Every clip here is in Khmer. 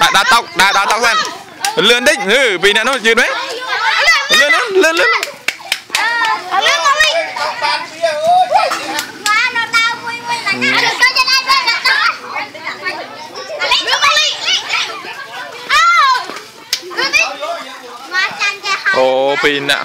ដាក់ដាក់តុកដាក់ដាក់តុកសិនលឿនតិចហឺពីរអ្នកនោះយឺតមែនលឿនលឿនលឿនអលឿនមកវិញបានវាអូយចាច់នេះមកនៅដើមមួយមួយណាអត់ទៅចិត្តអាចទៅដាក់ទៅអលឿនមកវិញអូគឺនេះមកចាញ់គេហើយអូពីរអ្នក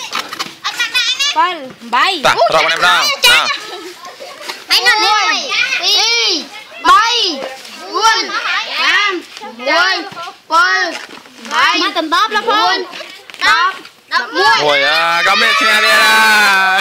Pal, bay. Ta, ta bọn em ra. Ta. Anh nó nuôi. Y, bay. Quân. Nam. Nuôi. Pal. Bay. Mà tầm bóp lắm không? Bóp. Đập mũi. Ôi à, gặp mẹ xe đi ra.